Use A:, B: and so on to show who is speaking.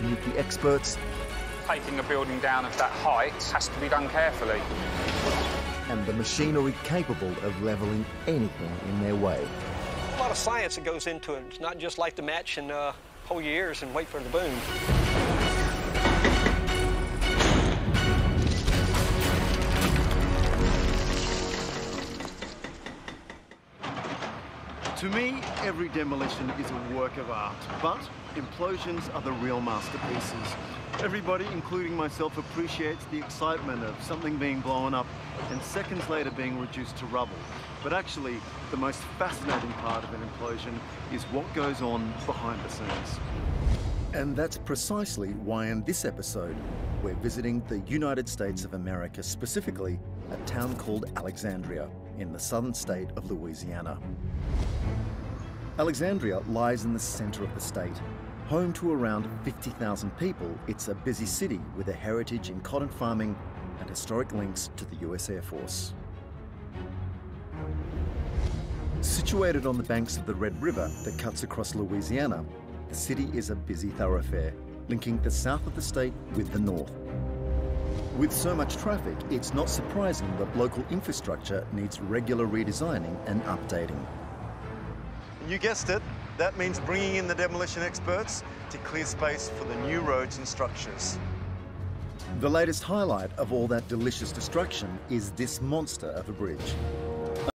A: to meet the experts.
B: Taking a building down of that height has to be done carefully.
A: And the machinery capable of levelling anything in their way.
C: A lot of science that goes into it. It's not just light the match and uh, hold your ears and wait for the boom.
D: To me, every demolition is a work of art, but implosions are the real masterpieces. Everybody, including myself, appreciates the excitement of something being blown up and seconds later being reduced to rubble. But actually, the most fascinating part of an implosion is what goes on behind the scenes.
A: And that's precisely why in this episode, we're visiting the United States of America, specifically a town called Alexandria in the southern state of Louisiana. Alexandria lies in the centre of the state. Home to around 50,000 people, it's a busy city with a heritage in cotton farming and historic links to the US Air Force. Situated on the banks of the Red River that cuts across Louisiana, the city is a busy thoroughfare, linking the south of the state with the north. With so much traffic, it's not surprising that local infrastructure needs regular redesigning and updating.
D: You guessed it, that means bringing in the demolition experts to clear space for the new roads and structures.
A: The latest highlight of all that delicious destruction is this monster of a bridge.